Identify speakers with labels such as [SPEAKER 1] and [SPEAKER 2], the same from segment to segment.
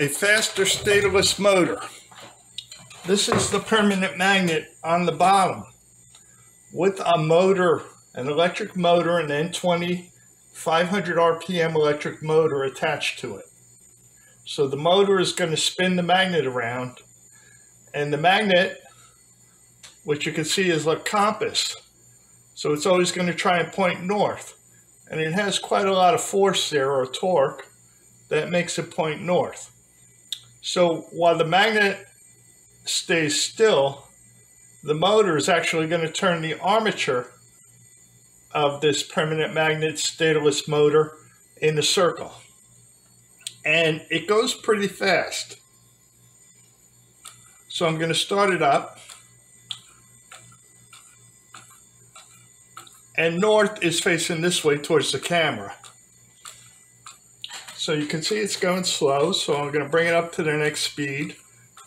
[SPEAKER 1] a faster statorless motor. This is the permanent magnet on the bottom with a motor, an electric motor, an N20 500 RPM electric motor attached to it. So the motor is going to spin the magnet around and the magnet, which you can see is like compass. So it's always going to try and point north. And it has quite a lot of force there or torque that makes it point north. So while the magnet stays still, the motor is actually going to turn the armature of this permanent magnet statorless motor in a circle. And it goes pretty fast. So I'm going to start it up. And north is facing this way towards the camera. So you can see it's going slow, so I'm going to bring it up to the next speed.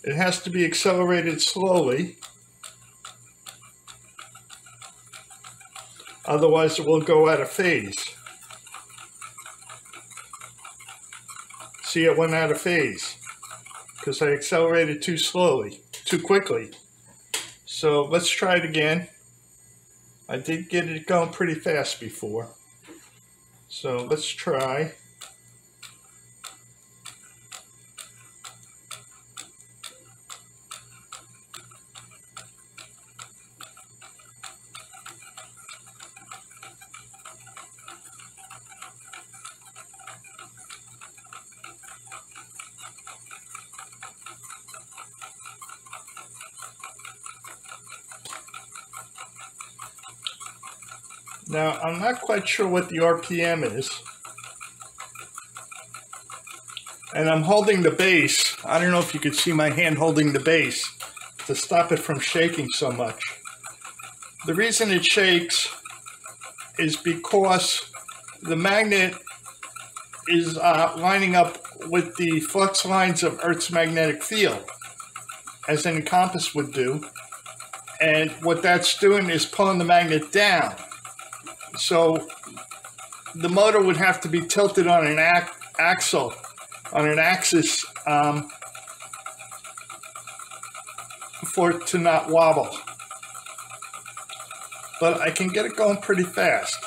[SPEAKER 1] It has to be accelerated slowly. Otherwise it will go out of phase. See, it went out of phase because I accelerated too slowly, too quickly. So let's try it again. I did get it going pretty fast before. So let's try. Now, I'm not quite sure what the RPM is. And I'm holding the base. I don't know if you could see my hand holding the base to stop it from shaking so much. The reason it shakes is because the magnet is uh, lining up with the flux lines of Earth's magnetic field, as any compass would do. And what that's doing is pulling the magnet down. So the motor would have to be tilted on an axle, on an axis um, for it to not wobble. But I can get it going pretty fast.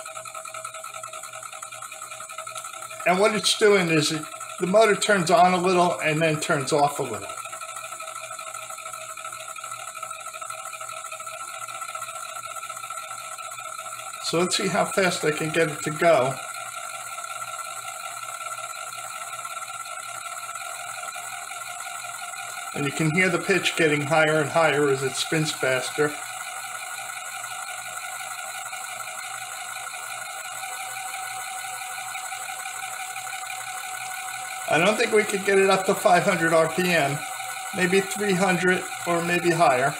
[SPEAKER 1] And what it's doing is it, the motor turns on a little and then turns off a little. So let's see how fast I can get it to go. And you can hear the pitch getting higher and higher as it spins faster. I don't think we could get it up to 500 RPM, maybe 300 or maybe higher.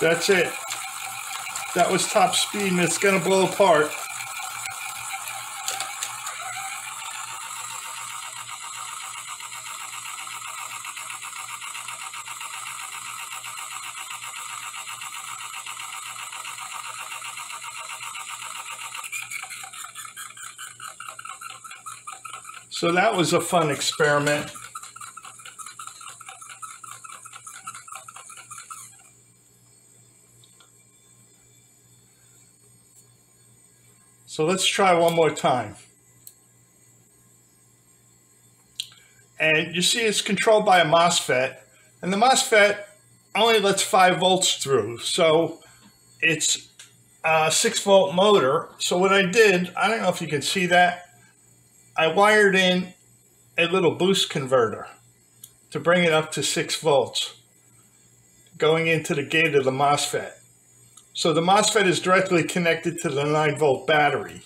[SPEAKER 1] That's it. That was top speed and it's going to blow apart. So that was a fun experiment. So let's try one more time. And you see it's controlled by a MOSFET. And the MOSFET only lets 5 volts through. So it's a 6 volt motor. So what I did, I don't know if you can see that, I wired in a little boost converter to bring it up to 6 volts going into the gate of the MOSFET. So the MOSFET is directly connected to the 9 volt battery.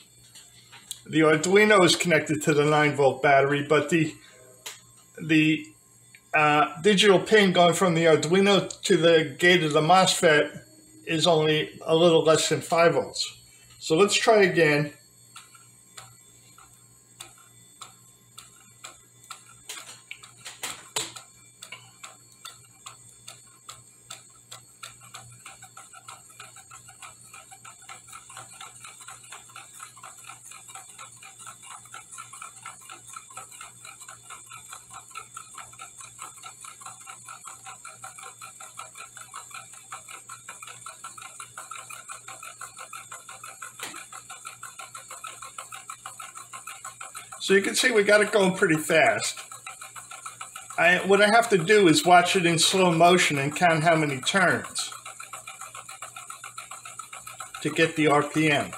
[SPEAKER 1] The Arduino is connected to the 9 volt battery, but the the uh, digital pin going from the Arduino to the gate of the MOSFET is only a little less than 5 volts. So let's try again. So you can see we got it going pretty fast. I, what I have to do is watch it in slow motion and count how many turns to get the RPM.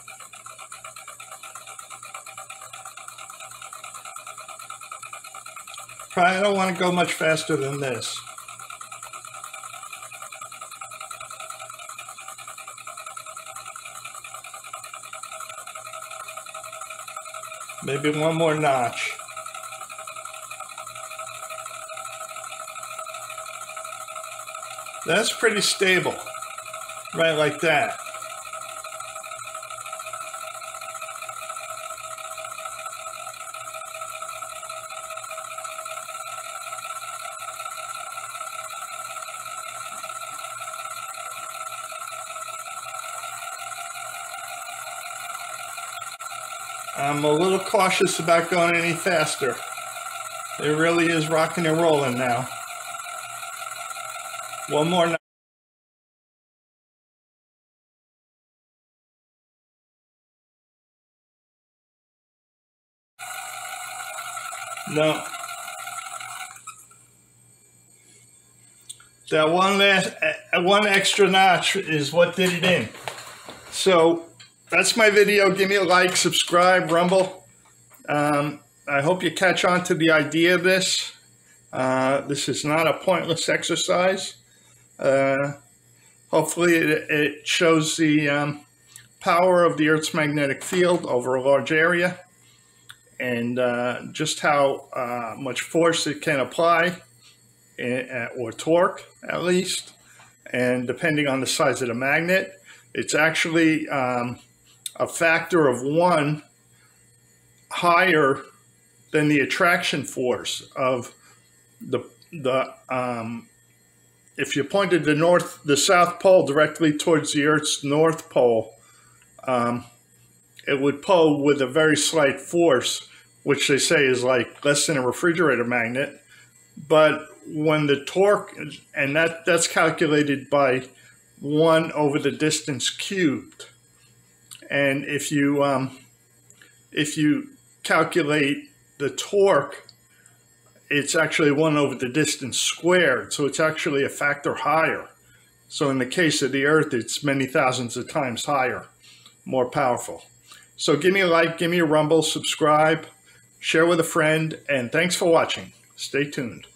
[SPEAKER 1] Probably I don't want to go much faster than this. Maybe one more notch. That's pretty stable. Right like that. I'm a little cautious about going any faster. It really is rocking and rolling now. One more. No. That one last, uh, one extra notch is what did it in. So that's my video. Give me a like, subscribe, rumble. Um, I hope you catch on to the idea of this. Uh, this is not a pointless exercise. Uh, hopefully it, it, shows the um, power of the Earth's magnetic field over a large area and uh, just how uh, much force it can apply eh, or torque at least. And depending on the size of the magnet, it's actually um, a factor of one higher than the attraction force of the the um, if you pointed the north the south pole directly towards the Earth's north pole, um, it would pull with a very slight force, which they say is like less than a refrigerator magnet. But when the torque and that that's calculated by one over the distance cubed. And if you um, if you calculate the torque, it's actually one over the distance squared. So it's actually a factor higher. So in the case of the Earth, it's many thousands of times higher, more powerful. So give me a like, give me a rumble, subscribe, share with a friend, and thanks for watching. Stay tuned.